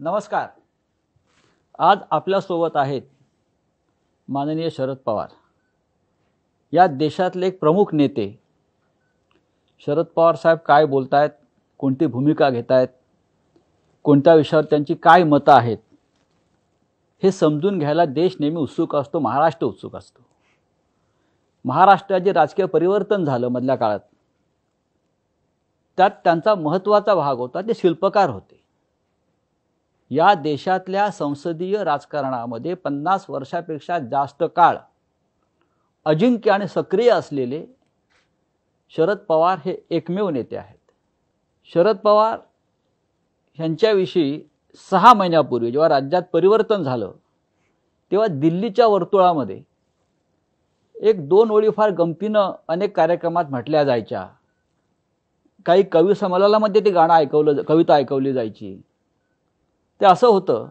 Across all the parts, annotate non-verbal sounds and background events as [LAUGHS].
नमस्कार. आज आपल्यासोबत आहेत माननीय शरद पवार. या देशातले एक प्रमुख नेते. शरद पवार साहेब काय बोलतायत? कोणती भूमिका घेत आहेत कोणत्या विषयावर त्यांची काय मतं आहेत? हे समजून घ्यायला देश नेहमी उत्सुक असतो महाराष्ट्र उत्सुक असतो. महाराष्ट्रात जे राजकीय परिवर्तन झालं मधल्या काळात त्यात त्यांचा महत्त्वाचा भाग होता ते शिल्पकार होते. या देशातल्या संसदीय राजकारणामध्ये पन्नास वर्षापेक्षा जास्त काळ अजिंक्य आणि सक्रिय असलेले शरद पवार हे एकमेव नेते आहेत. शरद पवार ह्यांच्याविषयी सहा महिन्यापूर्वी जेव्हा राज्यात परिवर्तन झालं तेव्हा दिल्लीच्या वर्तुळामध्ये एक दोन ओळी फार गमतीनं अनेक कार्यक्रमात म्हटल्या जायच्या. काही कवी संमेलनामध्ये ते गाणं ऐकवलं कविता ऐकवली जायची. ते असं होतं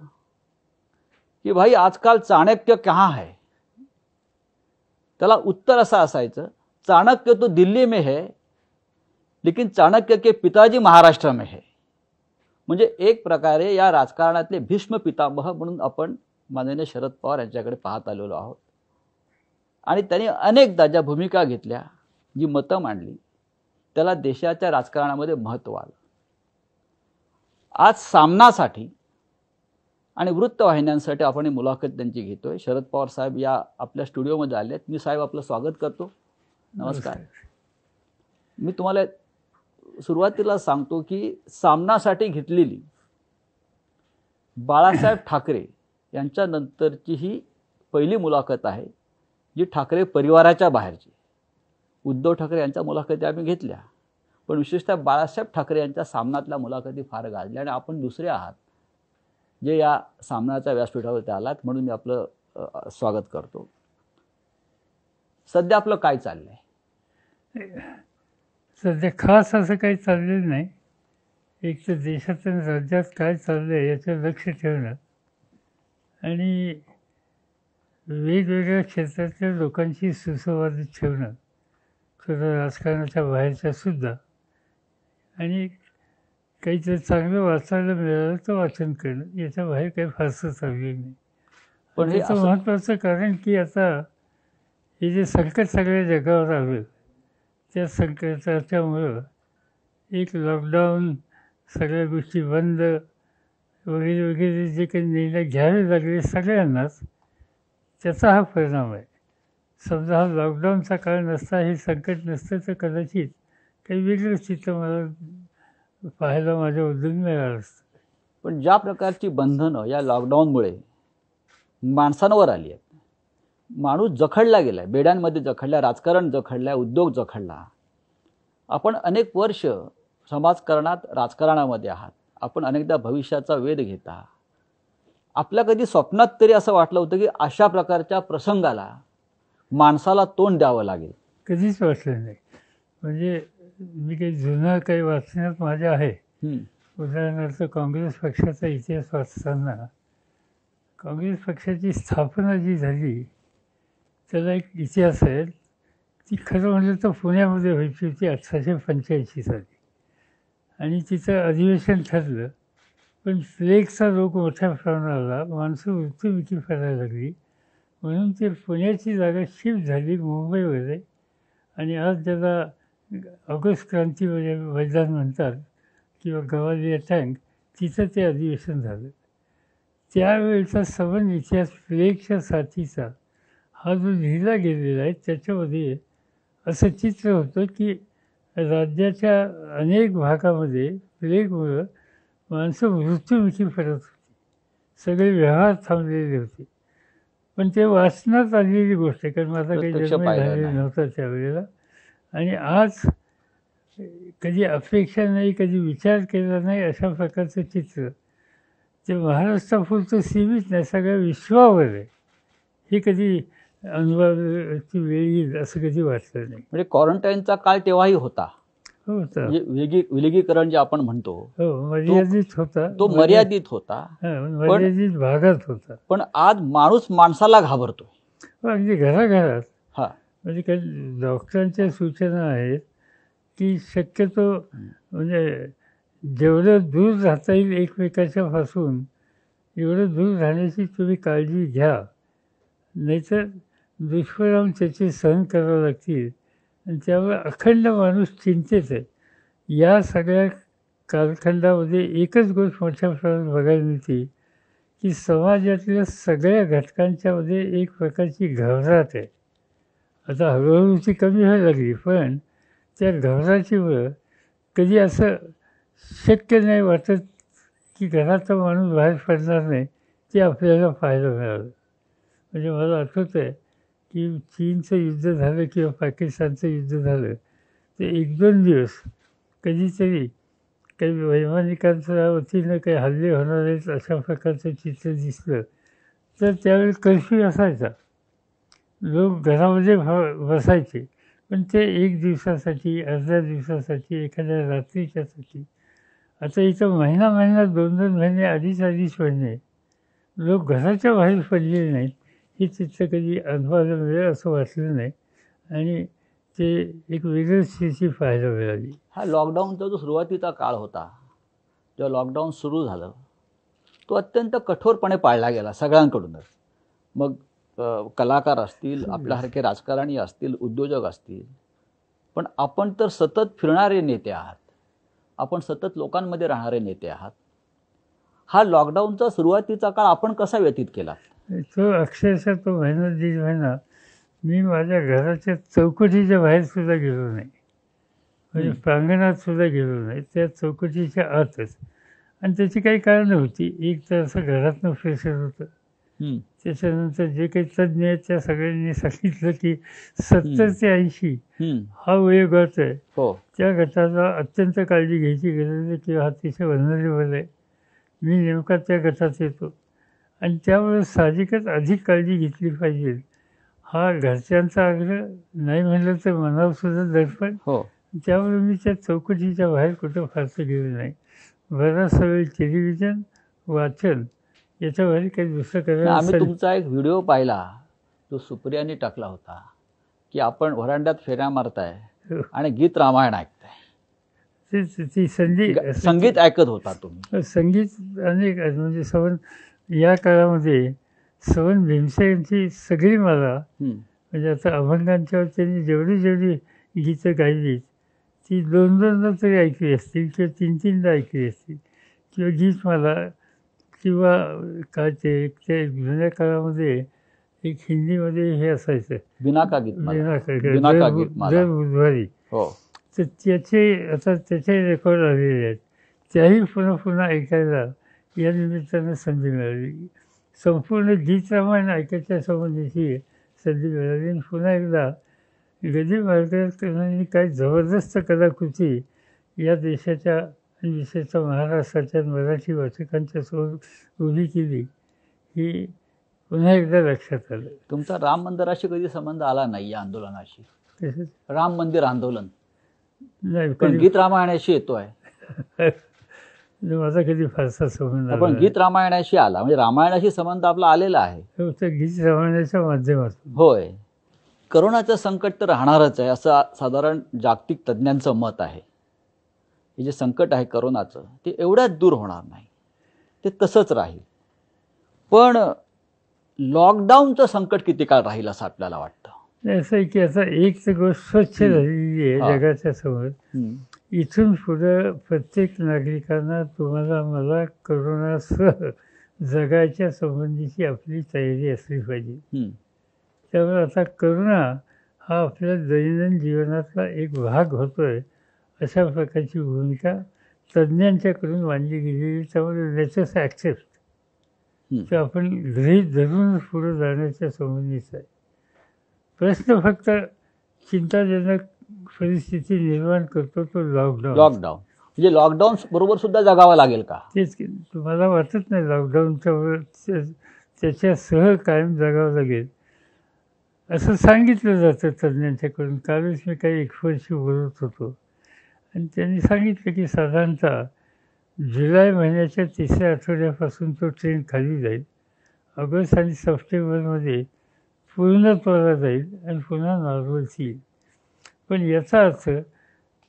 की भाई आजकाल चाणक्य कहाँ है? त्याला उत्तर असं असायचं चाणक्य तो दिल्ली में है लेकिन चाणक्य के पिताजी महाराष्ट्र में है. म्हणजे एक प्रकारे या राजकारणातले भीष्म पितामह म्हणून आपण माननीय शरद पवार यांच्याकडे पाहत आलेलो आहोत. आणि त्यांनी अनेकदा ज्या भूमिका घेतल्या जी मतं मांडली त्याला देशाच्या राजकारणामध्ये महत्त्व आलं. आज सामनासाठी आणि वृत्तवाहिन्यांसाठी आपण ही मुलाखत त्यांची घेतोय. शरद पवार साहेब या आपल्या स्टुडिओमध्ये आले आहेत. मी साहेब आपलं स्वागत करतो. नमस्कार. मी तुम्हाला सुरुवातीला सांगतो की सामनासाठी घेतलेली बाळासाहेब ठाकरे यांच्या नंतरची ही पहिली मुलाखत आहे जी ठाकरे परिवाराच्या बाहेरची. उद्धव ठाकरे यांच्या मुलाखती आम्ही घेतल्या. पण विशेषतः बाळासाहेब ठाकरे यांच्या सामनातल्या मुलाखती फार गाजल्या आणि आपण दुसरे आहात. जे या सामन्याच्या व्यासपीठावरती आलात म्हणून मी आपलं स्वागत करतो. सध्या आपलं काय चाललंय? सध्या खास असं काही चाललेलं नाही. एक तर देशात आणि राज्यात काय चाललं आहे याचं लक्ष ठेवणं. आणि वेगवेगळ्या क्षेत्रातल्या लोकांशी सुसंवाद ठेवणं. थोडं राजकारणाच्या बाहेरच्या सुद्धा. आणि काहीतरी चांगलं वाचायला मिळालं तर वाचन करणं. याच्या बाहेर काही फारसं चाललेलं नाही. पण असं- महत्त्वाचं कारण की आता हे जे संकट सगळ्या जगावर आलं त्या संकटाच्यामुळं एक लॉकडाऊन सगळ्या गोष्टी बंद वगैरे वगैरे जे काही निर्णय घ्यावे लागले सगळ्यांनाच त्याचा हा परिणाम आहे. समजा हा लॉकडाऊनचा काळ नसता हे संकट नसतं तर कदाचित काही वेगळं चित्र मला पाहायला माझ्या उद्योग मिळालं असतं. पण ज्या प्रकारची बंधनं या लॉकडाऊनमुळे माणसांवर आली आहेत माणूस जखडला गेलाय बेड्यांमध्ये जखडला राजकारण जखडलाय उद्योग जखडला आपण अनेक वर्ष समाजकारणात राजकारणामध्ये आहात आपण अनेकदा भविष्याचा वेध घेता. आपल्या कधी स्वप्नात तरी असं वाटलं होतं की अशा प्रकारच्या प्रसंगाला माणसाला तोंड द्यावं लागेल. कधीच वाटलं नाही. म्हणजे मी काही जुनं काही वाचण्यात माझ्या आहे. उदाहरणार्थ काँग्रेस पक्षाचा इतिहास वाचताना काँग्रेस पक्षाची स्थापना जी झाली त्याला एक इतिहास आहे. ती खरं म्हटलं तर पुण्यामध्ये व्हायची होती अठराशे पंच्याऐंशी साली. आणि तिचं अधिवेशन ठरलं पण प्लेगचा रोग मोठ्या प्रमाणाला माणसं मृत्युमुखी करायला लागली. म्हणून ते पुण्याची जागा शिफ्ट झाली मुंबईमध्ये. आणि आज ज्याला ऑगस्ट क्रांती मैदान म्हणतात किंवा गवालिया टँक तिथं ते अधिवेशन झालं. त्यावेळेचा सबंध इतिहास प्लेगच्या साथीचा हा जो लिहिला गेलेला आहे त्याच्यामध्ये असं चित्र होतं की राज्याच्या अनेक भागामध्ये प्लेगमुळं माणसं मृत्युमुखी पडत होती. सगळे व्यवहार थांबलेले होते. पण ते वाचण्यात आलेली गोष्ट आहे कारण माझा काही जन्म झालेला. नव्हता त्यावेळेला. आणि आज कधी अपेक्षा नाही कधी विचार केला नाही अशा प्रकारचं चित्र. ते महाराष्ट्रापुरतं सीमित नाही सगळ्या विश्वावर आहे. हे कधी अनुभवाची वेळ येईल असं कधी वाटलं नाही. म्हणजे क्वारंटाईनचा काळ तेव्हाही होता. हो म्हणजे विलगी विलगीकरण जे आपण म्हणतो हो मर्यादित होता. तो मर्यादित होता. मर्यादित भागात होता. पण आज माणूस माणसाला घाबरतोय हो, अगदी घराघरात. म्हणजे काही डॉक्टरांच्या सूचना आहेत की शक्यतो म्हणजे जेवढं दूर राहता येईल एकमेकाच्या पासून एवढं दूर राहण्याची तुम्ही काळजी घ्या. नाहीतर दुष्परिणाम त्याचे सहन करावे लागतील. आणि त्यामुळे अखंड माणूस चिंतेत आहे. या सगळ्या कालखंडामध्ये एकच गोष्ट मोठ्या प्रमाणात बघायला मिळते की समाजातल्या सगळ्या घटकांच्यामध्ये एक प्रकारची घबराट आहे. आता हळूहळू ती कमी व्हायला लागली पण त्या घबराटीमुळं कधी असं शक्य नाही वाटत की घराचा माणूस बाहेर पडणार नाही ते आपल्याला पाहायला मिळालं. म्हणजे मला आठवतं आहे की चीनचं युद्ध झालं किंवा पाकिस्तानचं युद्ध झालं ते एक दोन दिवस कधीतरी काही वैमानिकांच्या वतीनं काही हल्ले होणार आहेत अशा प्रकारचं चित्र दिसलं. तर त्यावेळी कर्फ्यू असायचा. लोक घरामध्ये भ- बसायचे. पण ते एक दिवसासाठी अर्ध्या दिवसासाठी एखाद्या रात्रीच्यासाठी आता इथं महिना महिना दोन दोन महिने अडीच अडीच महिने म्हणजे. लोक घराच्या बाहेर पडलेले नाहीत. हे चित्र कधी अनुभवायला मिळेल असं वाटलं नाही. आणि ते एक वेगळीच स्थिती पाहायला मिळाली. हा लॉकडाऊनचा जो सुरुवातीचा काळ होता जेव्हा लॉकडाऊन सुरू झालं तो अत्यंत कठोरपणे पाळला गेला सगळ्यांकडूनच. मग कलाकार असतील आपल्यासारखे राजकारणी असतील उद्योजक असतील. पण आपण तर सतत फिरणारे नेते आहात. आपण सतत लोकांमध्ये राहणारे नेते आहात. हा लॉकडाऊनचा सुरुवातीचा काळ आपण कसा व्यतीत केला तो अक्षरशः तो महिना दीड महिना मी माझ्या घराच्या चौकटीच्या बाहेर सुद्धा गेलो नाही. म्हणजे. प्रांगणात सुद्धा गेलो नाही. त्या चौकटीच्या आतच. आणि त्याची काही कारणं होती. एक तर असं घरातनं प्रेशर होतं. त्याच्यानंतर जे काही तज्ज्ञ आहेत त्या सगळ्यांनी सांगितलं की सत्तर ते ऐंशी हं, वयोगट आहे. हो. त्या गटाला अत्यंत काळजी घ्यायची गरज आहे किंवा हा अतिशय वनरेबल आहे. मी नेमका त्या गटात येतो. आणि त्यामुळे साहजिकच अधिक काळजी घेतली पाहिजे. हा घरच्यांचा आग्रह नाही म्हणलं तर मनावर सुद्धा दडपण. हो. त्यामुळे मी त्या चौकटीच्या बाहेर कुठं फारसं गेलो नाही. बराचसा वेळ टेलिव्हिजन वाचन याच्या बाहेर काही दुसरं करायला आम्ही तुमचा एक व्हिडिओ पाहिला जो सुप्रियाने टाकला होता की आपण व्हरांड्यात फेऱ्या मारताय हो. आणि गीत रामायण ऐकताय. ती ती संधी ग- संगीत ऐकत होता तुम्ही. संगीत अनेक म्हणजे सवन या काळामध्ये सवन भीमसे यांची सगळी मला हं, म्हणजे आता अभंगांच्यावर त्यांनी जेवढी जेवढी गीतं गायली ती दोन दोनदा तरी ऐकली असतील किंवा तीन तीनदा ऐकली असतील किंवा गीतमाला किंवा काय ते ते जुन्या काळामध्ये एक हिंदीमध्ये हे असायचं. मला. दर गीत. बु- मला. दर बुधवारी. हो. तर त्याचे आता त्याचे रेकॉर्ड आलेले आहेत. त्याही पुन्हा पुन्हा ऐकायला या निमित्तानं संधी मिळाली. संपूर्ण गीत रामायण ऐकायच्या संबंधीची संधी मिळाली. आणि पुन्हा एकदा गदी मार्गदर्शकांनी काय जबरदस्त कलाकृती या देशाच्या आणि विशेषतः महाराष्ट्राच्या मराठी वाचकांच्या समोर उभी केली ही पुन्हा एकदा लक्षात आलं. तुमचा राम मंदिराशी कधी संबंध आला नाही या आंदोलनाशी? तसंच. राम मंदिर आंदोलन. नाही पण कधी गीत रामायणाशी येतोय. माझा कधी फारसा संबंध आला गीत रामायणाशी आला. म्हणजे रामायणाशी संबंध आपला आलेला आहे. नाही. फक्त गीत रामायणाच्या माध्यमातून. होय. करोनाचं संकट तर राहणारच आहे असं साधारण जागतिक तज्ज्ञांचं मत आहे. हे जे संकट आहे करोनाचं ते एवढ्यात दूर होणार नाही. ते तसंच राहील. पण लॉकडाऊनचं संकट किती काळ राहील असं आपल्याला वाटतं? असं आहे की आता एक तर गोष्ट स्वच्छ. झालेली आहे. जगाच्या समोर. इथून पुढं प्रत्येक नागरिकांना तुम्हाला मला करोनासह जगाच्या संबंधीची आपली तयारी असली पाहिजे. त्यामुळे आता करोना हा आपल्या दैनंदिन जीवनातला एक भाग होतो आहे अशा प्रकारची भूमिका तज्ज्ञांच्याकडून मांडली गेलेली त्यामुळे लेटेस्ट ॲक्सेप्ट हं. ते आपण गृहीत धरूनच पुढे जाण्याच्या संबंधीचा आहे. प्रश्न फक्त चिंताजनक परिस्थिती निर्माण करतो तो लॉकडाऊन लॉकडाऊन म्हणजे लॉकडाऊन बरोबर सुद्धा जगावं लागेल का? तेच तुम्हाला वाटत नाही लॉकडाऊनच्या त्याच्यासह कायम जगावं लागेल? असं सांगितलं जातं तज्ज्ञांच्याकडून. कालच मी काही एक्सपर्टशी बोलत होतो. आणि त्यांनी सांगितलं की साधारणतः जुलै महिन्याच्या तिसऱ्या आठवड्यापासून तो ट्रेंड खाली जाईल. ऑगस्ट आणि सप्टेंबरमध्ये पूर्णत्वाला जाईल आणि पुन्हा नॉर्मल्स येईल. पण याचा अर्थ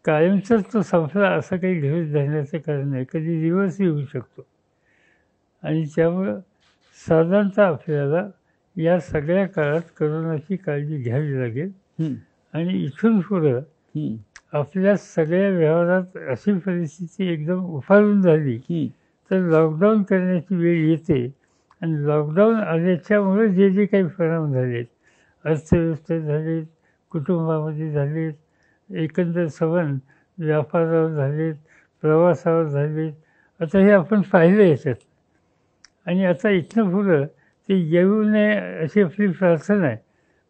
कायमचाच तो संपला असं काही गृहीत धरण्याचं कारण नाही. कधी दिवस येऊ शकतो. आणि त्यामुळं साधारणतः आपल्याला या सगळ्या काळात करोनाची काळजी घ्यावी लागेल. आणि इथून पुढं आपल्या सगळ्या व्यवहारात अशी परिस्थिती एकदम उफाळून झाली की तर लॉकडाऊन करण्याची वेळ येते आणि लॉकडाऊन आल्याच्यामुळे जे जे काही परिणाम झालेत अर्थव्यवस्थेत झालेत कुटुंबामध्ये झालेत एकंदर सवन व्यापारावर झालेत प्रवासावर झालेत आता हे आपण पाहिलं याच्यात. आणि आता इथनं पुढं ते येऊ नये अशी आपली प्रार्थना आहे.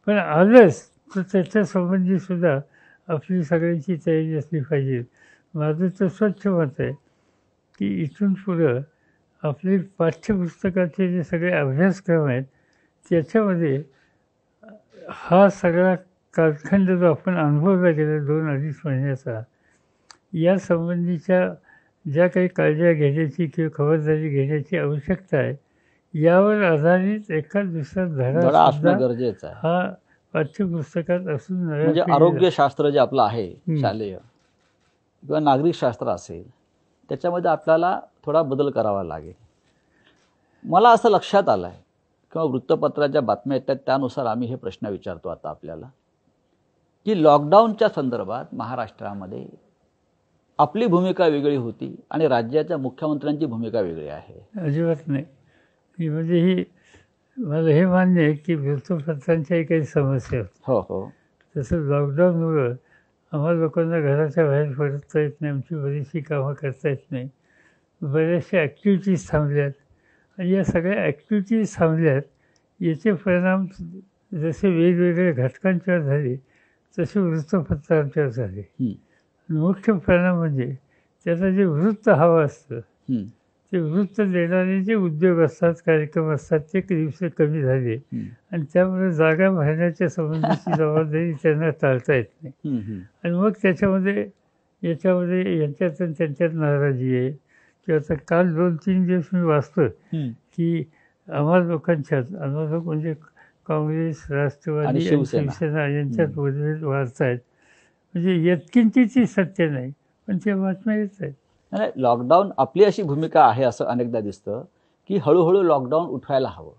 पण आलंच तर त्याच्या आपली सगळ्यांची तयारी असली पाहिजे. माझं तर स्वच्छ मत आहे की इथून पुढं आपले पाठ्यपुस्तकाचे जे सगळे अभ्यासक्रम आहेत त्याच्यामध्ये हा सगळा कालखंड जो आपण अनुभवला गेला दोन अडीच महिन्याचा या संबंधीच्या ज्या काही काळज्या घेण्याची किंवा खबरदारी घेण्याची आवश्यकता आहे यावर आधारित एका दुसरा धडा गरजेचं हा पाठ्यपुस्तकात असून म्हणजे आरोग्यशास्त्र जे आपलं आहे. शालेय किंवा नागरिक शास्त्र असेल त्याच्यामध्ये आपल्याला थोडा बदल करावा लागेल. मला असं लक्षात आलं आहे किंवा वृत्तपत्राच्या बातम्या येतात त्यानुसार आम्ही हे प्रश्न विचारतो आता आपल्याला की लॉकडाऊनच्या संदर्भात महाराष्ट्रामध्ये आपली भूमिका वेगळी होती आणि राज्याच्या मुख्यमंत्र्यांची भूमिका वेगळी आहे. अजिबात नाही. म्हणजे ही मला हे मान्य आहे की वृत्तपत्रांच्याही काही समस्या होत्या. हो हो. तसं लॉकडाऊनमुळं आम्हाला लोकांना घराच्या बाहेर पडता येत नाही आमची बरीचशी कामं करता येत नाही. बऱ्याचशा ॲक्टिव्हिटीज थांबल्यात. आणि या सगळ्या ॲक्टिव्हिटीज थांबल्यात याचे परिणाम जसे वेगवेगळ्या घटकांच्यावर झाले तसे वृत्तपत्रांच्यावर झाले. मुख्य परिणाम म्हणजे त्याचं जे वृत्त हवं असतं ते वृत्त देणारे जे उद्योग असतात कार्यक्रम असतात ते दिवस कमी झाले आणि त्यामुळे जागा भरण्याच्या संबंधीची [LAUGHS] जबाबदारी त्यांना टाळता येत नाही. आणि मग त्याच्यामध्ये याच्यामध्ये यांच्यात आणि त्यांच्यात नाराजी आहे किंवा आता काल दोन तीन दिवस मी वाचतो. की आम्हाला लोकांच्यात आम्हाला लोक म्हणजे काँग्रेस राष्ट्रवादी शिवसेना. यांच्यात. मतभेद वाढतायत म्हणजे यत्किंचितही सत्य नाही पण त्या बातम्या येत आहेत नाही लॉकडाऊन आपली अशी भूमिका आहे असं अनेकदा दिसतं की हळूहळू लॉकडाऊन उठवायला हवं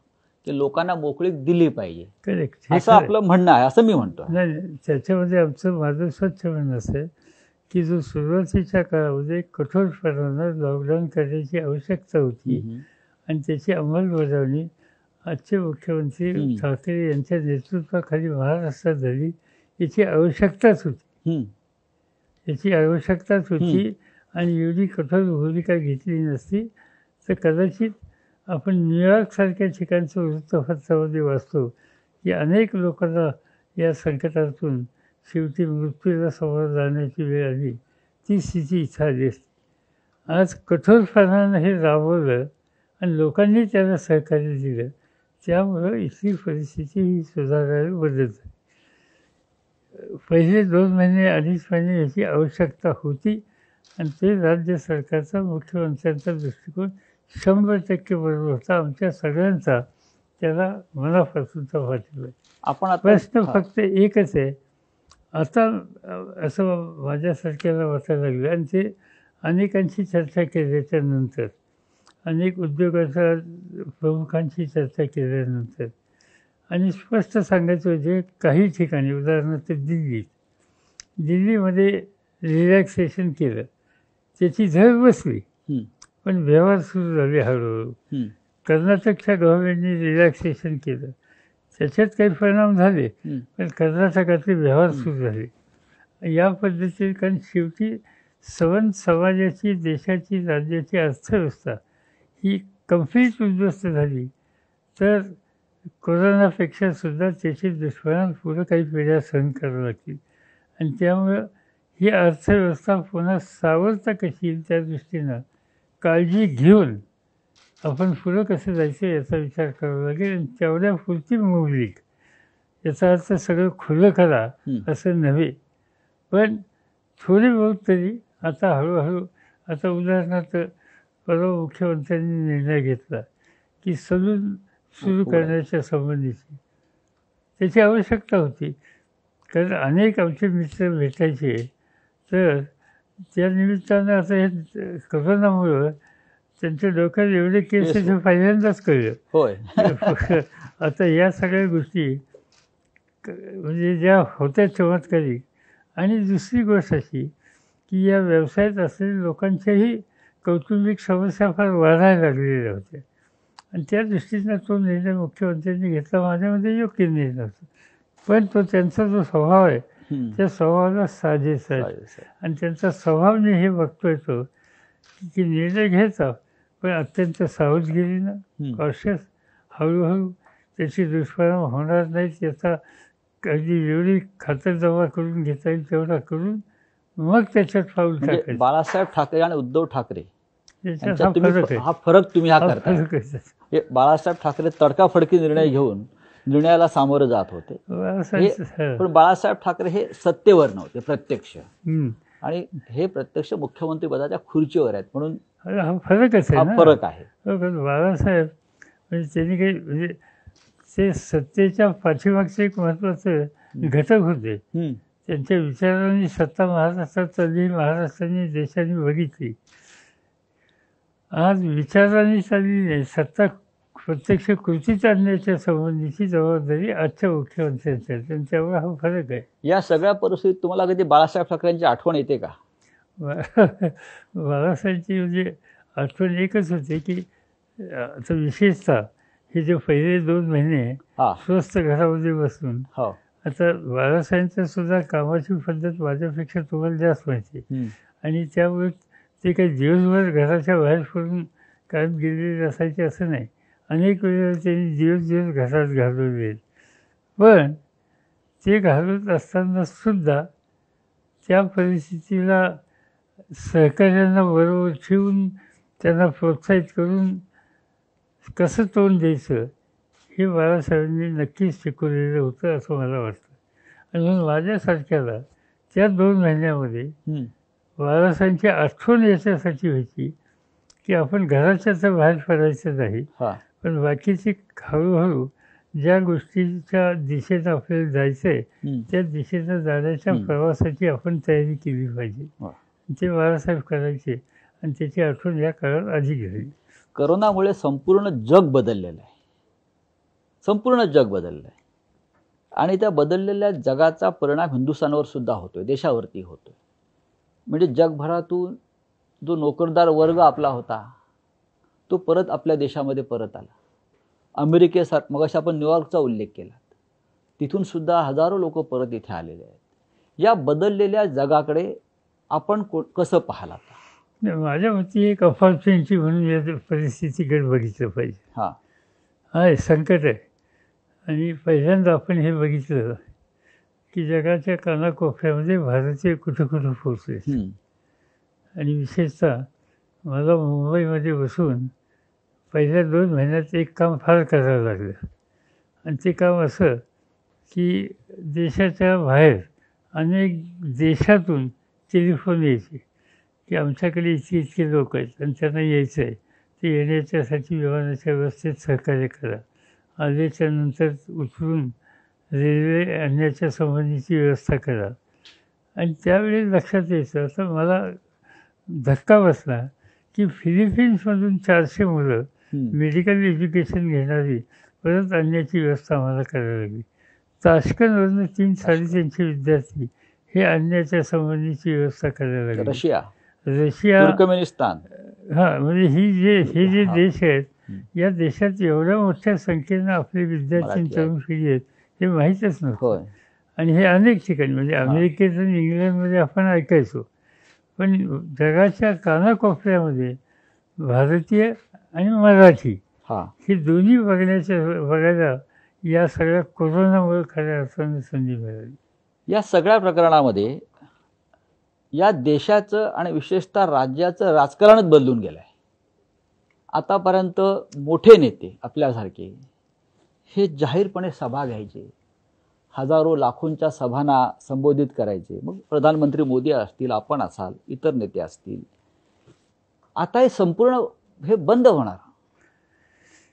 की लोकांना मोकळीक दिली पाहिजे. करेक्ट असं आपलं म्हणणं आहे असं मी म्हणतो नाही त्याच्यामध्ये आमचं माझं स्वच्छ म्हणणं असं आहे की जो सुरुवातीच्या काळामध्ये कठोरपणानं लॉकडाऊन करण्याची आवश्यकता होती आणि त्याची अंमलबजावणी आजचे मुख्यमंत्री. ठाकरे यांच्या नेतृत्वाखाली महाराष्ट्रात झाली याची आवश्यकताच होती. याची आवश्यकताच होती आणि एवढी कठोर भूमिका घेतली नसती तर कदाचित आपण न्यूयॉर्कसारख्या ठिकाणचं वृत्तपत्रामध्ये वाचतो की अनेक लोकांना या संकटातून शेवटी मृत्यूला समोर जाण्याची वेळ आली. ती स्थिती इथं आली असते. आज कठोरपणानं हे राबवलं आणि लोकांनी त्याला सहकार्य दिलं त्यामुळं इथली परिस्थिती ही सुधारायला बदलत पहिले दोन महिने अडीच महिने याची आवश्यकता होती. आणि ते राज्य सरकारचा मुख्यमंत्र्यांचा दृष्टिकोन शंभर टक्के बरोबर होता. आमच्या सगळ्यांचा त्याला मनापासूनचा पाठिंबा आहे. आपण प्रश्न फक्त एकच आहे. आता असं माझ्यासारख्याला वाटायला लागलं आणि ते अनेकांशी चर्चा केल्याच्यानंतर अनेक उद्योगाच्या प्रमुखांशी चर्चा केल्यानंतर आणि स्पष्ट सांगायचं म्हणजे काही ठिकाणी उदाहरणार्थ दिल्लीत दिल्लीमध्ये रिलॅक्सेशन केलं. त्याची झळ बसली. पण व्यवहार सुरू झाले हळूहळू. कर्नाटकच्या गव्हर्नमेंटने रिलॅक्सेशन केलं. त्याच्यात काही परिणाम झाले. पण कर्नाटकातले व्यवहार सुरू झाले. या पद्धतीने कारण शेवटी सवन समाजाची देशाची राज्याची अर्थव्यवस्था ही कंप्लीट उद्ध्वस्त झाली. तर कोरोनापेक्षा सुद्धा त्याचे दुष्परिणाम पुढं काही पिढ्या सहन कराव्या लागतील. आणि त्यामुळं ही अर्थव्यवस्था पुन्हा सावरता कशी येईल त्या दृष्टीनं? काळजी घेऊन आपण पुढं कसं जायचं याचा विचार करावा लागेल आणि तेवढ्या पुरती मोगलीक याचा अर्थ सगळं खुलं करा. असं नव्हे. पण थोडी बहुत तरी आता हळूहळू आता उदाहरणार्थ परवा मुख्यमंत्र्यांनी निर्णय घेतला की सलून सुरू. करण्याच्या संबंधीची. त्याची आवश्यकता होती. कारण अनेक आमचे मित्र भेटायचे तर त्या निमित्तानं आता हे करोनामुळं त्यांच्या डोक्यात एवढे केस केस. आहे हे पहिल्यांदाच कळलं होय [LAUGHS] आता या सगळ्या गोष्टी म्हणजे ज्या होत्या चमत्कारिक आणि दुसरी गोष्ट अशी की या व्यवसायात असलेल्या लोकांच्याही कौटुंबिक समस्या फार वाढायला लागलेल्या होत्या आणि त्या दृष्टीनं तो निर्णय मुख्यमंत्र्यांनी घेतला माझ्यामध्ये योग्य निर्णय नव्हता पण तो त्यांचा जो स्वभाव आहे. त्या स्वभावाला साजेस आहे. आणि त्यांचा स्वभाव मी हे बघतोय तो की निर्णय घ्यायचा पण अत्यंत सावधगिरीनं. कॉशियस हळूहळू त्याची दुष्परिणाम होणार नाहीत याचा अगदी जेवढी खातरजमा करून घेता येईल तेवढा करून मग त्याच्यात पाऊल म्हणजे टाकायचं. बाळासाहेब ठाकरे आणि उद्धव ठाकरे हा फरक तुम्ही हा करता हे बाळासाहेब ठाकरे तडकाफडकी निर्णय घेऊन निर्णयाला सामोरं जात होते. पण बाळासाहेब ठाकरे हे सत्तेवर नव्हते प्रत्यक्ष. आणि हे प्रत्यक्ष मुख्यमंत्री पदाच्या खुर्चीवर आहेत म्हणून हा फरकच आहे फरक आहे. हो, बाळासाहेब म्हणजे त्यांनी काही म्हणजे ते सत्तेच्या पाठीमागचे एक महत्त्वाचं घटक होते. त्यांच्या विचारांनी सत्ता महाराष्ट्रात चालली महाराष्ट्राने देशाने बघितली. आज विचारांनी चालली नाही सत्ता प्रत्यक्ष कृतीत आणण्याच्या संबंधीची जबाबदारी आजच्या मुख्यमंत्र्यांची आहे. आणि त्यामुळे हा फरक आहे. या सगळ्या परिस्थितीत तुम्हाला कधी बाळासाहेब ठाकरेंची आठवण येते का? [LAUGHS] बाळासाहेबची म्हणजे आठवण एकच होते की आता विशेषतः हे जे पहिले दोन महिने हा. स्वस्त घरामध्ये बसून हो. आता बाळासाहेबांचं सुद्धा कामाची पद्धत माझ्यापेक्षा तुम्हाला जास्त माहिती. आणि त्यामुळे ते काही दिवसभर घराच्या बाहेर पडून कायम गेलेले असायचे असं नाही. अनेक वेळेला त्यांनी दिवस दिवस घरात घालवले पण ते घालवत असताना सुद्धा त्या परिस्थितीला सहकार्यांना बरोबर ठेवून त्यांना प्रोत्साहित करून कसं तोंड द्यायचं हे बाळासाहेबांनी नक्कीच शिकवलेलं होतं असं मला वाटतं. आणि म्हणून माझ्यासारख्याला त्या दोन महिन्यामध्ये. बाळासाहेबांची आठवण याच्यासाठी व्हायची की आपण घराच्या तर बाहेर पडायचं नाही. हा. पण बाकीची हळूहळू ज्या गोष्टीच्या दिशेनं आपल्याला जायचं आहे. त्या दिशेनं जाण्याच्या. प्रवासाची आपण तयारी केली पाहिजे. ते बाळासाहेब करायचे आणि त्याची आठवण या काळात आधी घ्यावी करोनामुळे संपूर्ण जग बदललेलं आहे संपूर्ण जग बदललं आहे आणि त्या बदललेल्या जगाचा परिणाम हिंदुस्थानावर सुद्धा होतोय देशावरती होतोय म्हणजे जगभरातून जो नोकरदार वर्ग आपला होता तो परत आपल्या देशामध्ये परत आला. अमेरिकेसार मगाशी आपण न्यूयॉर्कचा उल्लेख केला. तिथून सुद्धा हजारो लोक परत इथे आलेले आहेत. या बदललेल्या जगाकडे आपण को कसं पाहाल माझ्या मते एक अपॉर्च्युनिटी म्हणून या परिस्थितीकडे बघितलं पाहिजे. हां. आहे संकट आहे. आणि पहिल्यांदा आपण हे बघितलं की जगाच्या कानाकोपऱ्यामध्ये भारतीय कुठं कुठं हम्म. आणि विशेषतः मला मुंबईमध्ये बसून पहिल्या दोन महिन्यात एक काम फार करावं लागलं. आणि ते काम असं की देशाच्या बाहेर अनेक देशातून टेलिफोन यायचे की आमच्याकडे इतके इतके लोक आहेत आणि त्यांना यायचं आहे. ते येण्याच्यासाठी विमानाच्या व्यवस्थेत सहकार्य करा. आल्याच्यानंतर उतरून रेल्वे आणण्याच्या संबंधीची व्यवस्था करा. आणि त्यावेळी लक्षात यायचं आता मला धक्का बसला की फिलिपिन्समधून चारशे मुलं मेडिकल एज्युकेशन घेणारी परत आणण्याची व्यवस्था आम्हाला करावी लागली. ताशकंदवरनं तीन साडेतीनशे विद्यार्थी हे आणण्याच्या संबंधीची व्यवस्था करायला लागली. रशिया. Russia Turkmenistan. हा म्हणजे ही जे हे जे. देश आहेत. या देशात एवढ्या मोठ्या संख्येनं आपले विद्यार्थी. तरुण पिढी आहेत हे माहीतच नव्हतं. आणि हे अनेक ठिकाणी म्हणजे अमेरिकेत आणि इंग्लंडमध्ये आपण ऐकायचो. पण जगाच्या कानाकोपऱ्यामध्ये भारतीय आणि मराठी हा. ही दोन्ही बघण्याच्या बघायला या सगळ्या कोरोनामुळे खऱ्या अर्थानं संधी मिळाली. या सगळ्या प्रकरणामध्ये या देशाचं आणि विशेषतः राज्याचं राजकारणच बदलून गेलं आहे आतापर्यंत मोठे नेते आपल्यासारखे हे जाहीरपणे सभा घ्यायचे. हजारो लाखोंच्या सभांना संबोधित करायचे. मग प्रधानमंत्री मोदी असतील आपण असाल इतर नेते असतील आता हे संपूर्ण हे बंद होणार.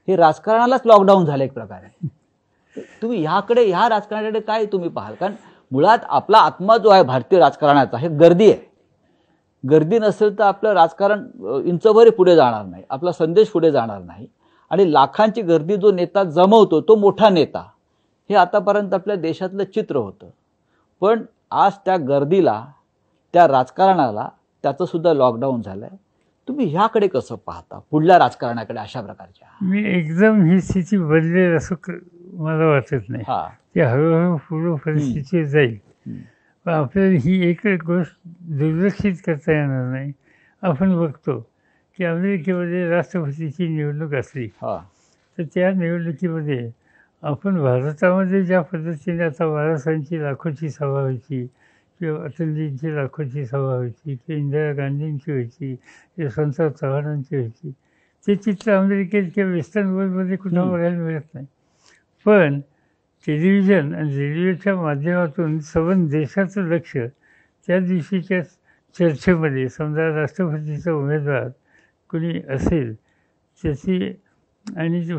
हे राजकारणालाच लॉकडाऊन झालं एक प्रकारे. तुम्ही ह्याकडे ह्या राजकारणाकडे काय तुम्ही पाहाल? कारण मुळात आपला आत्मा जो आहे भारतीय राजकारणाचा हे गर्दी आहे. गर्दी नसेल तर आपलं राजकारण इंचभरी पुढे जाणार नाही. आपला संदेश पुढे जाणार नाही. आणि लाखांची गर्दी जो नेता जमवतो तो मोठा नेता हे आतापर्यंत आपल्या देशातलं चित्र होतं. पण आज त्या गर्दीला त्या राजकारणाला त्याचंसुद्धा लॉकडाऊन झालं आहे तुम्ही ह्याकडे कसं पाहता? पुढल्या राजकारणाकडे अशा प्रकारच्या? मी एकदम ही स्थिती बदलेल असं मला वाटत नाही. हा. ती हळूहळू पूर्व परिस्थिती जाईल. पण आपल्याला ही एक गोष्ट दुर्लक्षित करता येणार नाही. आपण बघतो की अमेरिकेमध्ये राष्ट्रपतीची निवडणूक असली हा. तर त्या निवडणुकीमध्ये आपण भारतामध्ये ज्या पद्धतीने आता वारसांची लाखोची सभा व्हायची किंवा अटलजींची लाखोची सभा व्हायची किंवा इंदिरा गांधींची व्हायची यशवंतराव चव्हाणांची व्हायची ते चित्र अमेरिकेत किंवा वेस्टर्न वर्ल्डमध्ये कुठं. बघायला मिळत नाही पण टेलिव्हिजन आणि रेडिओच्या माध्यमातून सबंध देशाचं लक्ष त्या दिवशीच्या चर्चेमध्ये समजा राष्ट्रपतीचा उमेदवार कोणी असेल त्याची आणि जो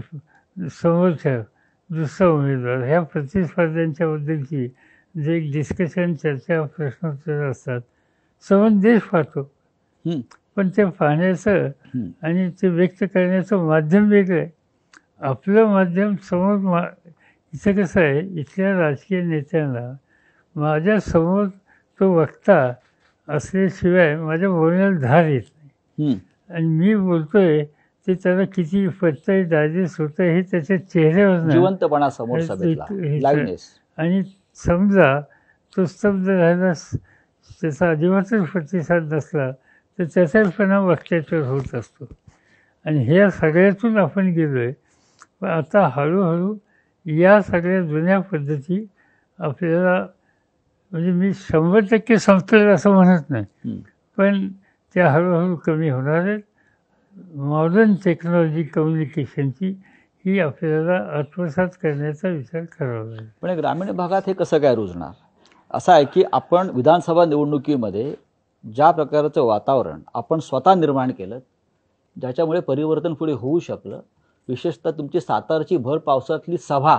समर्थक दुसरा उमेदवार ह्या प्रतिस्पर्ध्यांच्याबद्दलची जे एक डिस्कशन चर्चा प्रश्नोत्तर असतात सबंध देश पाहतो. पण ते पाहण्याचं. आणि ते व्यक्त करण्याचं माध्यम वेगळं आहे आपलं माध्यम समोर मा इथं कसं आहे इथल्या राजकीय नेत्यांना माझ्यासमोर तो वक्ता असल्याशिवाय माझ्या बोलण्याला धार येत नाही. आणि मी बोलतोय ते त्याला किती पटतंय डायजेस्ट होतं हे त्याच्या चेहऱ्यावर जिवंतपणा समोर आणि समजा तो स्तब्ध राहिलास त्याचा अजिबातच प्रतिसाद नसला तर त्याचा परिणाम वक्त्याच्यावर होत असतो. आणि ह्या सगळ्यातून आपण गेलो आहे पण आता हळूहळू या सगळ्या जुन्या पद्धती आपल्याला म्हणजे मी शंभर टक्के संपतील असं म्हणत नाही. पण त्या हळूहळू कमी होणार आहेत. मॉडर्न टेक्नॉलॉजी कम्युनिकेशनची ही आपल्याला आत्मसात करण्याचा विचार करावा लागेल. पण ग्रामीण भागात हे कसं काय रुजणार? असं आहे की आपण विधानसभा निवडणुकीमध्ये ज्या प्रकारचं वातावरण आपण स्वतः निर्माण केलं ज्याच्यामुळे परिवर्तन पुढे होऊ शकलं विशेषतः तुमची सातारची भर पावसातली सभा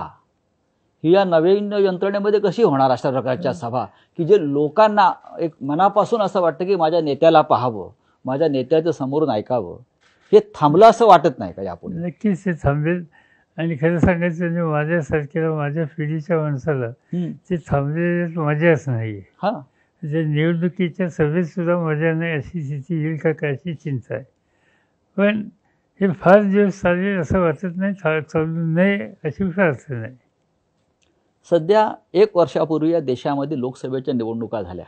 ही या नवीन यंत्रणेमध्ये कशी होणार अशा प्रकारच्या सभा की जे लोकांना एक मनापासून असं वाटतं की माझ्या नेत्याला पाहावं माझ्या नेत्याचं समोरून ऐकावं हे थांबलं असं वाटत नाही का यापुढे? नक्कीच ते थांबेल. आणि खरं सांगायचं म्हणजे माझ्यासारख्याला माझ्या पिढीच्या माणसाला. ते थांबलेल्यात मजाच नाही आहे हा. जे निवडणुकीच्या सभेत सुद्धा मजा नाही अशी स्थिती येईल का काय अशी चिंता आहे. पण हे फार दिवस चालेल असं वाटत नाही चालू नये अशी प्रार्थना आहे सध्या एक वर्षापूर्वी या देशामध्ये लोकसभेच्या निवडणुका झाल्या.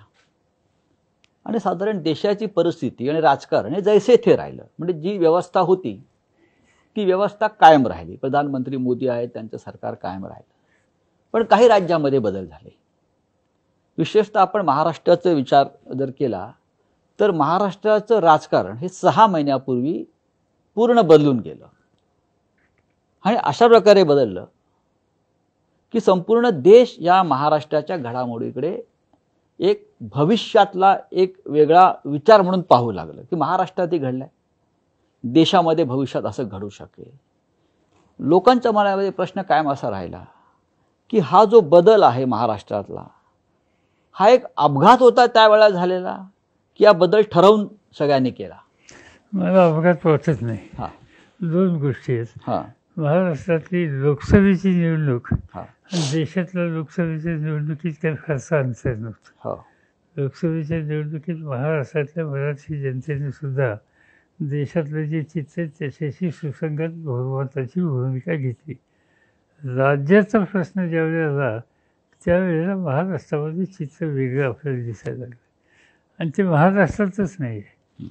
आणि साधारण देशाची परिस्थिती आणि राजकारण हे जैसे थे राहिलं. म्हणजे जी व्यवस्था होती ती व्यवस्था कायम राहिली. प्रधानमंत्री मोदी आहेत त्यांचं सरकार कायम राहिलं. पण काही राज्यामध्ये बदल झाले. विशेषतः आपण महाराष्ट्राचा विचार जर केला तर महाराष्ट्राचं राजकारण हे सहा महिन्यापूर्वी पूर्ण बदलून गेलं. आणि अशा प्रकारे बदललं की संपूर्ण देश या महाराष्ट्राच्या घडामोडीकडे एक भविष्यातला एक वेगळा विचार म्हणून पाहू लागलं की महाराष्ट्रातही घडलाय. देशामध्ये भविष्यात असं घडू शकेल. लोकांच्या मनामध्ये प्रश्न कायम असा राहिला की हा जो बदल आहे महाराष्ट्रातला हा एक अपघात होता त्यावेळेला झालेला की हा बदल ठरवून सगळ्यांनी केला? मला अपघात वाटत नाही. हा. दोन गोष्टी आहेत. हा. महाराष्ट्रातली लोकसभेची निवडणूक हा. देशातल्या लोकसभेच्या निवडणुकीत काही फारसा अंतर नव्हतं. हो. लोकसभेच्या निवडणुकीत महाराष्ट्रातल्या मराठी जनतेने सुद्धा देशातलं जे चित्र आहे त्याच्याशी सुसंगत बहुमताची भूमिका घेतली. राज्याचा प्रश्न ज्यावेळेला आला त्यावेळेला महाराष्ट्रामध्ये चित्र वेगळं आपल्याला दिसायला लागलं. आणि ते महाराष्ट्रातच नाही. आहे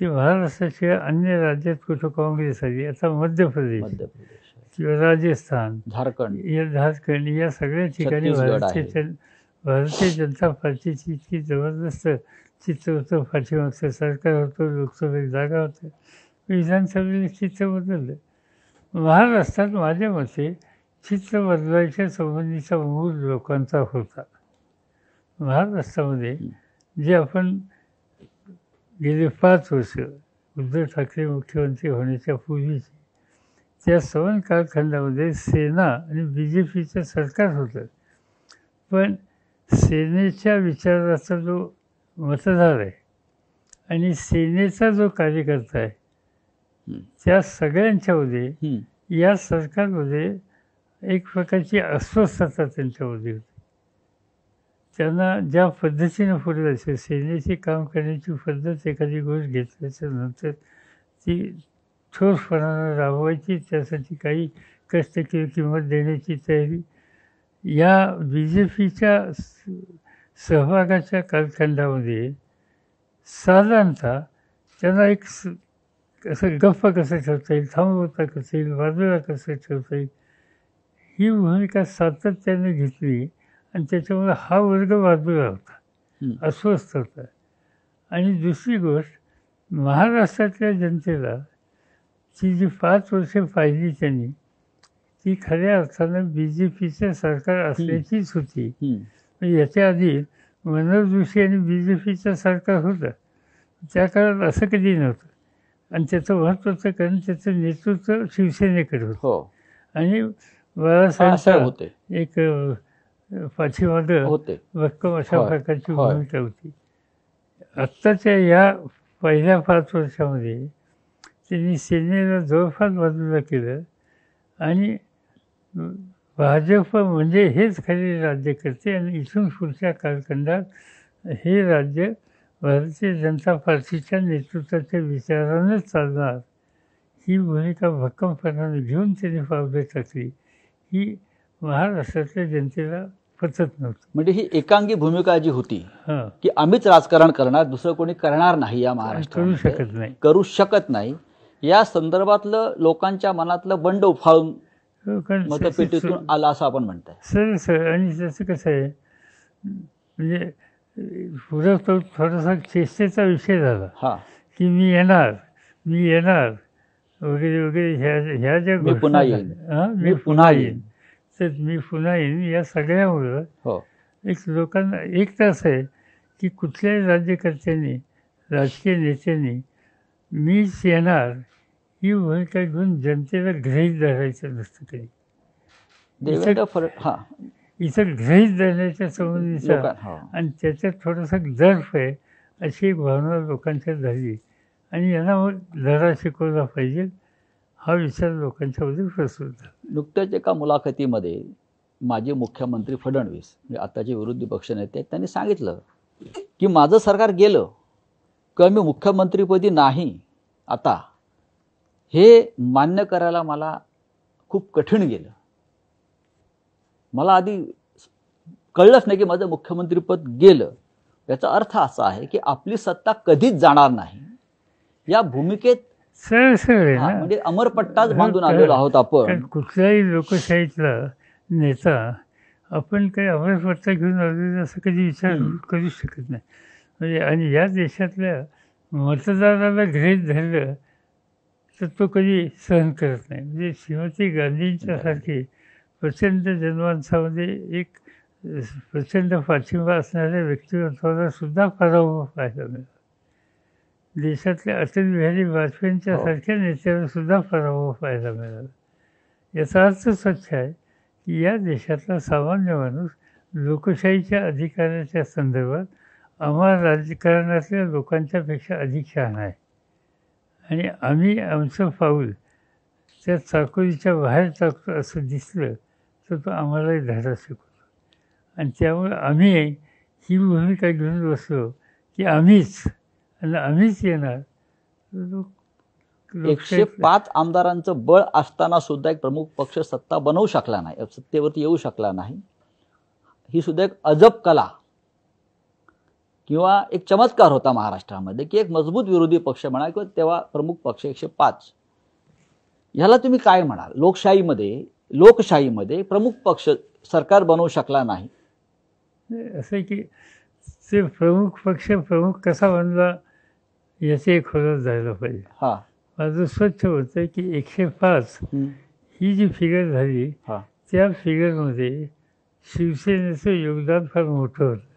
ते महाराष्ट्राशिवाय अन्य राज्यात कुठं काँग्रेस आली? आता मध्य प्रदेश किंवा राजस्थान. झारखंड. या झारखंड या सगळ्या ठिकाणी भारतीय भारतीय जनता पार्टीची इतकी जबरदस्त चित्र होतं पाठीमागचं सरकार होतं लोकसभेत जागा होत्या. विधानसभेला चित्र बदललं. महाराष्ट्रात माझ्या मते चित्र बदलायच्या संबंधीचा मूळ लोकांचा होता. महाराष्ट्रामध्ये जे आपण गेले पाच वर्ष उद्धव ठाकरे मुख्यमंत्री होण्याच्या पूर्वीचे त्या सवन कालखंडामध्ये सेना आणि बी जे पीचं सरकार होतं. पण सेनेच्या विचाराचा जो मतदार आहे आणि सेनेचा जो कार्यकर्ता आहे. त्या सगळ्यांच्यामध्ये. या सरकारमध्ये एक प्रकारची अस्वस्थता त्यांच्यामध्ये होती त्यांना ज्या पद्धतीनं पुढे जायचं सेनेचे काम करण्याची पद्धत एखादी गोष्ट घेतल्याच्या नंतर ती ठोसपणानं राबवायची त्यासाठी काही कष्ट किंवा किंमत देण्याची तयारी या बी जे पीच्या सहभागाच्या कालखंडामध्ये साधारणतः त्यांना एक स असं गप्प कसं ठेवता येईल थांबवता कसं येईल बाजूला कसं ठेवता येईल ही भूमिका सातत्याने घेतली आणि त्याच्यामुळे हा वर्ग बाजूला होता. अस्वस्थ होता. आणि दुसरी गोष्ट महाराष्ट्रातल्या जनतेला ती जी पाच वर्षे पाहिली त्यांनी ती खऱ्या अर्थानं बी जे पीचं सरकार असल्याचीच होती. याच्या आधी मनोज जोशी आणि बी जे पीचं सरकार होतं. त्या काळात असं कधी नव्हतं. आणि त्याचं महत्त्वाचं कारण त्याचं नेतृत्व शिवसेनेकडे होतं. हो. आणि बाळासाहेब होते. एक पाठीमागं होते. भक्कम अशा प्रकारची. भूमिका होती. आत्ताच्या या पहिल्या पाच वर्षामध्ये त्यांनी सेनेला जवळपास बाजूला केलं आणि भाजप म्हणजे हेच खरे राज्यकर्ते आणि इथून पुढच्या कालखंडात हे राज्य भारतीय जनता पार्टीच्या नेतृत्वाच्या विचारानंच चालणार. ही भूमिका भक्कमपणाने घेऊन त्यांनी पावले टाकली. ही महाराष्ट्रातल्या जनतेला पचत नव्हती. म्हणजे ही एकांगी भूमिका जी होती हां. की आम्हीच राजकारण करणार दुसरं कोणी करणार नाही या करू महाराष्ट्रात शकत नाही. करू शकत नाही. या संदर्भातलं लोकांच्या मनातलं बंड उफाळून मतपेटीतून आलं असं आपण म्हणताय. सर सर आणि त्याचं कसं आहे म्हणजे पुढं तो थोडासा चेष्टेचा विषय झाला. हा. की मी येणार मी येणार वगैरे वगैरे ह्या ह्या ज्या मी पुन्हा येईन. हां, मी पुन्हा. येईन. तर मी पुन्हा येईन. या सगळ्यामुळं हो. एक लोकांना एक तास आहे की कुठल्याही राज्यकर्त्यांनी राजकीय नेत्यांनी मीच येणार ही भूमिका घेऊन जनतेला ग्रहित धरायचं नसतं कधी देवेंद्र फड हा. इतर ग्रहित धरण्याच्या संबंधीचा हो. आणि त्याच्यात थोडासा दर्फ आहे अशी एक भावना लोकांच्यात झाली. आणि यांना मग धडा शिकवला पाहिजे हा विचार लोकांच्यामध्ये प्रसूत झाला नुकत्याच एका मुलाखतीमध्ये माजी मुख्यमंत्री फडणवीस म्हणजे आताचे विरोधी पक्षनेते आहेत त्यांनी सांगितलं की माझं सरकार गेलं किंवा मी मुख्यमंत्रीपदी नाही आता हे मान्य करायला मला खूप कठीण गेलं. मला आधी कळलंच नाही की माझं मुख्यमंत्रीपद गेलं. याचा अर्थ असा आहे की आपली सत्ता कधीच जाणार नाही. या भूमिकेत म्हणजे अमरपट्टाच बांधून. आलेलो आहोत आपण. कुठल्याही लोकशाहीतला नेता आपण काही अमरपट्टा घेऊन आलेला असं कधी विचार. करू शकत नाही. म्हणजे आणि या देशातल्या मतदाराला गृहीत धरलं तर तो कधी सहन करत नाही. म्हणजे श्रीमती गांधींच्या सारखी प्रचंड जनमानसामध्ये एक प्रचंड पाठिंबा असणाऱ्या व्यक्तिमत्वाला सुद्धा पराभव पाहायला मिळाला देशातल्या अटल बिहारी वाजपेयींच्या हो. सारख्या नेत्याला सुद्धा पराभव पाहायला मिळाला. याचा अर्थ स्वच्छ आहे की या देशातला सामान्य माणूस लोकशाहीच्या अधिकाराच्या संदर्भात आम्हा राजकारणातल्या लोकांच्यापेक्षा अधिक शहाणा आहे. आणि आम्ही आमचं पाऊल त्या चाकोरीच्या बाहेर टाकतो असं दिसलं तर तो आम्हालाही धडा शिकवतो. आणि त्यामुळे आम्ही ही भूमिका घेऊन बसलो की आम्हीच आणि आम्हीच येणार. एकशे पाच आमदारांचं बळ असताना सुद्धा एक प्रमुख पक्ष सत्ता बनवू शकला नाही सत्तेवरती येऊ शकला नाही. ही सुद्धा एक अजब कला. किंवा एक चमत्कार होता महाराष्ट्रामध्ये की एक मजबूत विरोधी पक्ष म्हणा किंवा तेव्हा प्रमुख पक्ष एकशे पाच. ह्याला तुम्ही काय म्हणाल? लोकशाहीमध्ये लोकशाहीमध्ये प्रमुख पक्ष सरकार बनवू शकला नाही. असं आहे की ते प्रमुख पक्ष प्रमुख कसा बनला याची एक खोलत जायला पाहिजे. हा. माझं स्वच्छ होतं की एकशे पाच ही जी फिगर झाली हा. त्या फिगरमध्ये शिवसेनेचं योगदान फार मोठं होतं.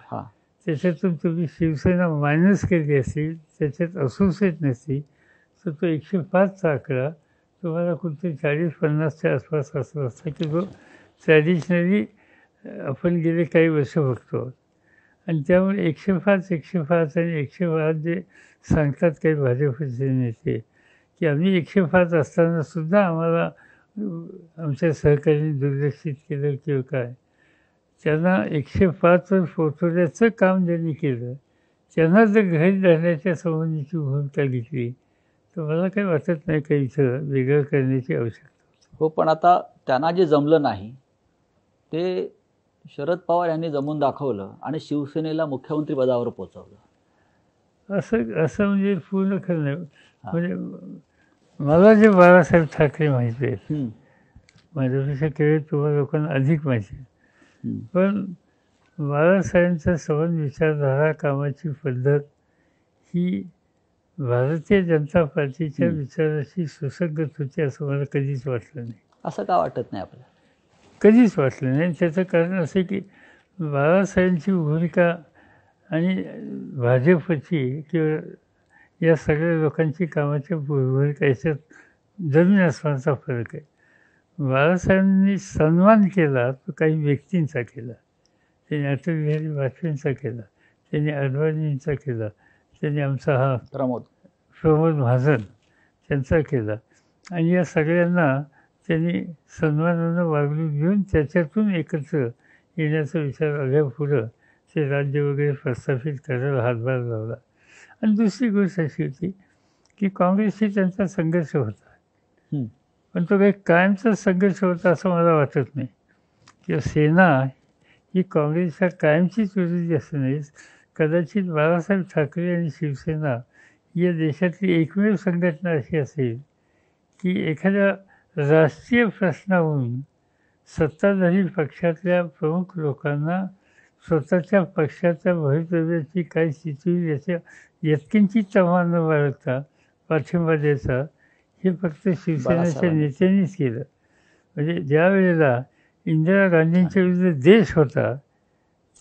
त्याच्यातून तुम्ही शिवसेना मायनस केली असेल त्याच्यात असोसिएट नसती तर तो एकशे पाचचा आकडा तुम्हाला कुठे चाळीस पन्नासच्या आसपास असला असता की जो ट्रॅडिशनली आपण गेले काही वर्ष बघतो. आणि त्यामुळे एकशे पाच एकशे पाच आणि एकशे पाच जे सांगतात काही भाजपचे नेते की आम्ही एकशे पाच असतानासुद्धा आम्हाला आमच्या सहकार्याने दुर्लक्षित केलं किंवा काय. त्यांना एकशे पाचवर पोचवण्याचं काम ज्यांनी केलं. त्यांना जर घरी राहण्याच्या संबंधीची भूमिका घेतली तर मला काही वाटत नाही काही इथं वेगळं करण्याची आवश्यकता हो पण आता त्यांना जे जमलं नाही ते शरद पवार यांनी जमून दाखवलं आणि शिवसेनेला मुख्यमंत्री पदावर पोचवलं. असं असं म्हणजे पूर्ण खरं नाही. म्हणजे मला जे बाळासाहेब ठाकरे माहिती आहेत. माझ्यापेक्षा केवळ तुम्हाला लोकांना अधिक माहिती आहे. पण बाळासाहेबांचा संबंध विचारधारा कामाची पद्धत ही भारतीय जनता पार्टीच्या. विचाराशी सुसंगत होती असं मला कधीच वाटलं नाही. असं का वाटत नाही आपल्याला? कधीच वाटलं नाही. त्याचं कारण असं की बाळासाहेबांची भूमिका आणि भाजपची किंवा या सगळ्या लोकांची कामाच्या भूमिका याच्यात जमीन असण्याचा फरक आहे. बाळासाहेबांनी सन्मान केला तो काही व्यक्तींचा केला. त्यांनी अटल बिहारी वाजपेयींचा केला त्यांनी अडवाणींचा केला त्यांनी आमचा हा प्रमोद. प्रमोद महाजन त्यांचा केला. आणि या सगळ्यांना त्यांनी सन्मानानं वागणूक घेऊन त्याच्यातून एकत्र येण्याचा विचार आल्या पुढं ते राज्य वगैरे प्रस्थापित करायला हातभार लावला. आणि दुसरी गोष्ट अशी होती की काँग्रेसशी त्यांचा संघर्ष होता. पण तो काही कायमचा संघर्ष होता असं मला वाटत नाही. किंवा सेना ही काँग्रेसच्या कायमचीच विरोधी असं नाही कदाचित बाळासाहेब ठाकरे आणि शिवसेना या देशातली एकमेव संघटना अशी असेल की एखाद्या राष्ट्रीय प्रश्नावरून सत्ताधारी पक्षातल्या प्रमुख लोकांना स्वतःच्या पक्षाच्या भवितव्याची काही स्थिती याच्या यत्किंचित तमा न बाळगता पाठिंबा द्यायचा हे फक्त शिवसेनेच्या. नेत्यांनीच केलं. म्हणजे ज्या वेळेला इंदिरा गांधींच्या विरुद्ध देश होता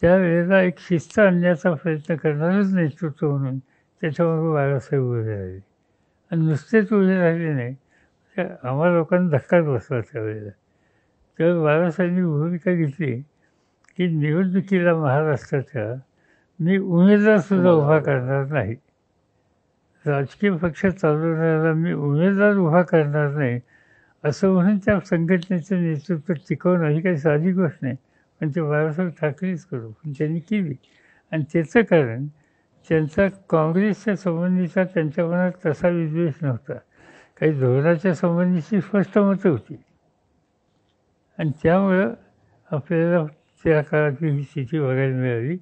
त्यावेळेला एक शिस्त आणण्याचा प्रयत्न करणारच नेतृत्व म्हणून त्याच्याबरोबर बाळासाहेब उभे राहिले. आणि नुसतेच उभे राहिले नाही तर आम्हा लोकांना धक्काच बसला त्यावेळेला. तेव्हा बाळासाहेबांनी भूमिका घेतली की निवडणुकीला महाराष्ट्राच्या मी उमेदवारसुद्धा उभा करणार नाही. राजकीय पक्ष चालवणाऱ्याला मी उमेदवार उभा करणार नाही असं म्हणून त्या संघटनेचं नेतृत्व टिकवणं ही काही साधी गोष्ट नाही. पण ते बाळासाहेब ठाकरेच करू पण त्यांनी केली. आणि त्याचं कारण त्यांचा काँग्रेसच्या संबंधीचा त्यांच्या मनात तसा विद्वेष नव्हता. काही धोरणाच्या संबंधीची स्पष्ट मतं होती. आणि त्यामुळं आपल्याला त्या काळातली ही स्थिती बघायला मिळाली.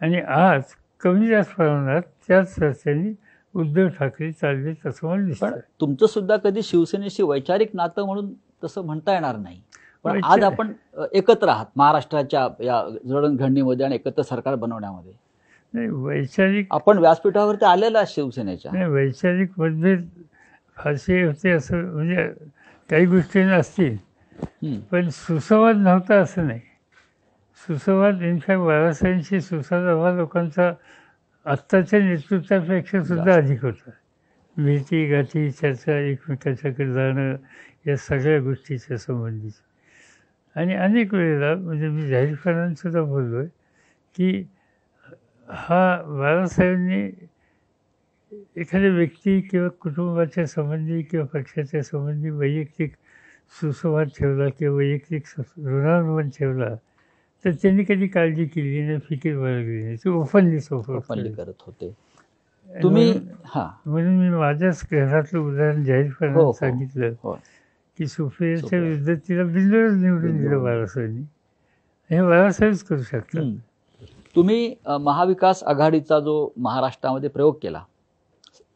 आणि आज कमी जास्त प्रमाणात त्याच रस्त्याने उद्धव ठाकरे चालले असं मला पण दिसतं तुमचं सुद्धा कधी शिवसेनेशी वैचारिक नातं म्हणून तसं म्हणता येणार नाही. पण आज आपण एकत्र आहात महाराष्ट्राच्या या जडणघडणीमध्ये आणि एकत्र सरकार बनवण्यामध्ये. नाही वैचारिक आपण व्यासपीठावरती आलेला आहात शिवसेनेच्या. नाही वैचारिक मतभेद फारसे होते असं म्हणजे काही गोष्टी असतील. पण सुसंवाद नव्हता असं नाही. सुसंवाद इनफॅक्ट बाळासाहेबांशी सुसंवाद आम्हा लोकांचा आत्ताच्या नेतृत्वापेक्षा सुद्धा अधिक होता. भेटी गाठी चर्चा एकमेकाच्याकडे जाणं या सगळ्या गोष्टीच्या संबंधीचं. आणि अनेक वेळेला म्हणजे मी जाहीरपणाने सुद्धा बोललो आहे की हा बाळासाहेबांनी एखाद्या व्यक्ती किंवा कुटुंबाच्या संबंधी किंवा पक्षाच्या संबंधी वैयक्तिक सुसंवाद ठेवला किंवा वैयक्तिक ऋणानुबंध ठेवला तर त्यांनी कधी काळजी केली नाही फिकीर बाळगली नाही. ते ओपनली ओपनली करत होते. तुम्ही हा. म्हणून मी माझ्याच घरातलं उदाहरण हो, जाहीरपणाने हो. सांगितलं हो. की सुप्रियाच्या सुप्रिया. विरुद्ध तिला बिंदूच निवडून दिलं बाळासाहेबांनी हे बाळासाहेबच करू शकतात. तुम्ही महाविकास आघाडीचा जो महाराष्ट्रामध्ये प्रयोग केला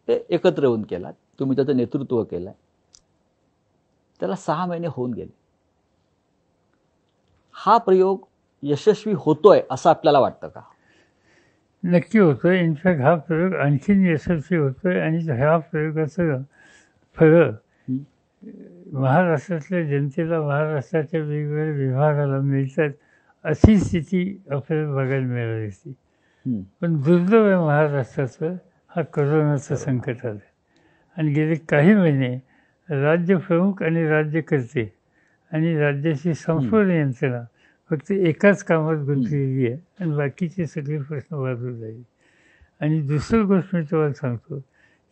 ते एकत्र येऊन केला तुम्ही त्याचं नेतृत्व केलं त्याला सहा महिने होऊन गेले. हा प्रयोग यशस्वी होतोय असं आपल्याला वाटतं का? नक्की होतोय. इनफॅक्ट हा प्रयोग आणखीन यशस्वी होतोय आणि ह्या प्रयोगाचं फळं. महाराष्ट्रातल्या जनतेला महाराष्ट्राच्या वेगवेगळ्या विभागाला मिळतात अशी स्थिती आपल्याला बघायला मिळाली असती. पण दुर्दैव आहे महाराष्ट्राचं हा करोनाचं संकट आलं. आणि गेले काही महिने राज्य प्रमुख आणि राज्यकर्ते आणि राज्याची संपूर्ण यंत्रणा फक्त एकाच कामात गुंतलेली आहे आणि बाकीचे सगळे प्रश्न वाजून जाईल. आणि दुसरी गोष्ट मी तुम्हाला सांगतो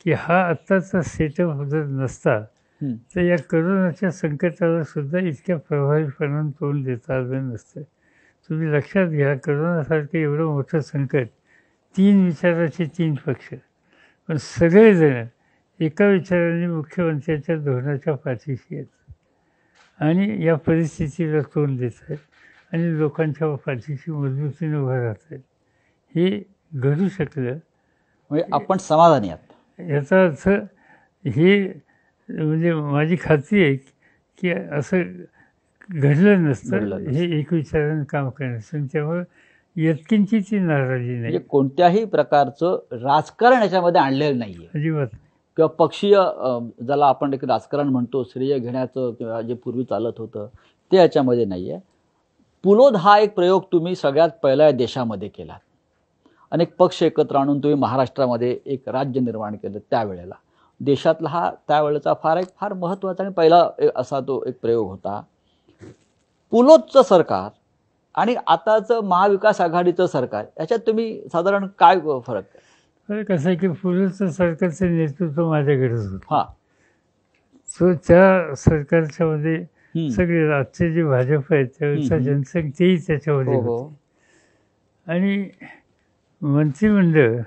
की हा आत्ताचा सेटअप जर नसता. तर या करोनाच्या संकटाला सुद्धा इतक्या प्रभावीपणाने तोंड देता आलं नसतं. तुम्ही लक्षात घ्या करोनासारखं एवढं मोठं संकट तीन विचाराचे तीन पक्ष. पण सगळेजण एका विचाराने मुख्यमंत्र्यांच्या धोरणाच्या पाठीशी आहेत. आणि या परिस्थितीला तोंड देत आहेत. आणि लोकांच्या पाठीशी मजबूतीने उभं राहत आहेत हे घडू शकलं. म्हणजे आपण समाधानी आहात. याचा अर्थ हे म्हणजे माझी खात्री आहे की असं घडलं नसतं. हे एक विचारानं काम करण्याचं. आणि त्यामुळं यत्किंची ती नाराजी म्हणजे नाही कोणत्याही प्रकारचं राजकारण याच्यामध्ये आणलेलं नाहीये. अजिबात किंवा पक्षीय ज्याला आपण एक राजकारण म्हणतो श्रेय घेण्याचं किंवा जे पूर्वी चालत होतं ते याच्यामध्ये नाही आहे पुलोद हा एक प्रयोग तुम्ही सगळ्यात पहिला या देशामध्ये केला. अनेक पक्ष एकत्र आणून तुम्ही महाराष्ट्रामध्ये एक राज्य निर्माण केलं त्यावेळेला. देशातला हा त्यावेळेचा फार एक फार महत्त्वाचा आणि पहिला असा तो एक प्रयोग होता. पुलोदचं सरकार आणि आताचं महाविकास आघाडीचं सरकार याच्यात तुम्ही साधारण काय फरक कसं आहे की पूर्वीचं सरकारचं नेतृत्व माझ्याकडेच होतं. हा. सो त्या सरकारच्या मध्ये हम्म. सगळे आजचे जे भाजप आहेत त्यावेळेचा तेही त्याच्यामध्ये हो होते हो आणि मंत्रिमंडळ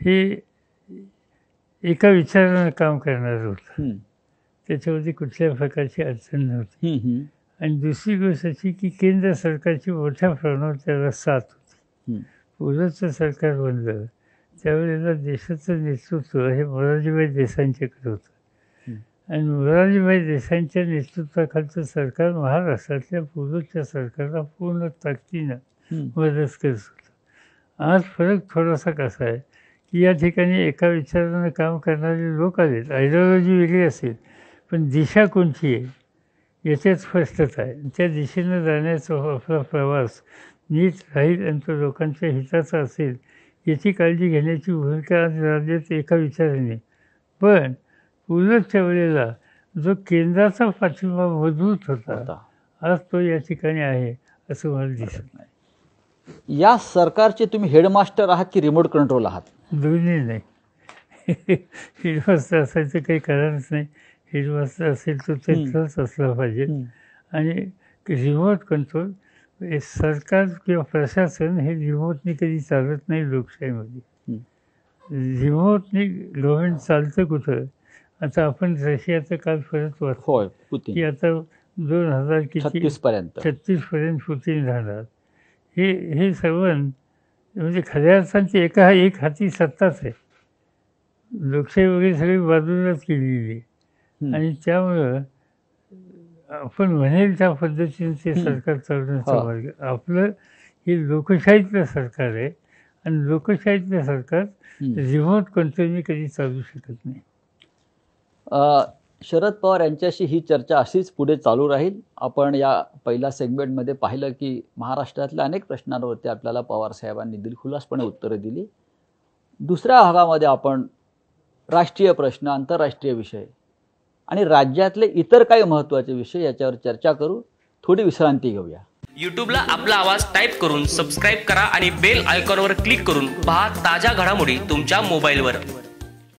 हे एका विचारानं काम करणार होतं. त्याच्यामध्ये कुठल्याही प्रकारची अडचण नव्हती. आणि दुसरी गोष्ट अशी की केंद्र सरकारची मोठ्या प्रमाणावर त्याला साथ होती. पूर्वचं सरकार बनलं त्यावेळेला देशाचं नेतृत्व हे मोरारजीभाई देसाईंच्याकडे होतं. आणि मोरारजीभाई देसाईंच्या नेतृत्वाखालचं सरकार महाराष्ट्रातल्या पूर्वच्या सरकारला पूर्ण ताकदीनं. मदत करत होतं. आज फरक थोडासा कसा आहे की या ठिकाणी एका विचारानं काम करणारे लोक आलेत. आयडिओलॉजी वेगळी असेल पण दिशा कोणती आहे? याच्यात स्पष्टता आहे. त्या दिशेनं जाण्याचा आपला प्रवास नीट राहील आणि तो लोकांच्या हिताचा असेल याची काळजी घेण्याची भूमिका आज राज्यात एका विचाराने. पण उलटच्या वेळेला जो केंद्राचा पाठिंबा मजबूत होता. आज तो या ठिकाणी आहे असं मला दिसत नाही. या सरकारचे तुम्ही हेडमास्टर आहात की रिमोट कंट्रोल आहात? दोन्ही नाही. हेडमास्टर असायचं काही कारणच नाही. हेडमास्टर असेल तो त्याचाच असला पाहिजे. आणि रिमोट कंट्रोल हे सरकार किंवा प्रशासन हे रिमोटने कधी चालत नाही लोकशाहीमध्ये. रिमोटने गव्हर्नमेंट चालतं कुठं? आता आपण रशियाचं काल परत वाचतो होय की आता दोन हजार किती छत्तीस पर्यंत छत्तीसपर्यंत पुतीन राहणार हे हे सर्व म्हणजे खऱ्या अर्थांची एका एक हाती सत्ताच आहे लोकशाही वगैरे सगळी बाजूलाच केलेली. आणि त्यामुळं आपण म्हणेल त्या पद्धतीने ते. सरकार चालवण्याचा. मार्ग आपलं हे लोकशाहीतलं सरकार आहे आणि लोकशाहीतलं सरकार. रिमोट कंट्रोलने कधी चालू शकत नाही शरद पवार यांच्याशी ही चर्चा अशीच पुढे चालू राहील. आपण या पहिल्या सेगमेंटमध्ये पाहिलं की महाराष्ट्रातल्या अनेक प्रश्नांवरती आपल्याला पवार साहेबांनी दिलखुलासपणे उत्तरं दिली. दुसऱ्या भागामध्ये आपण राष्ट्रीय प्रश्न आंतरराष्ट्रीय विषय आणि राज्यातले इतर काही महत्त्वाचे विषय याच्यावर चर्चा करू. थोडी विश्रांती घेऊया. यूट्यूबला आपला आवाज टाईप करून सबस्क्राईब करा आणि बेल आयकॉनवर क्लिक करून पहा ताज्या घडामोडी तुमच्या मोबाईलवर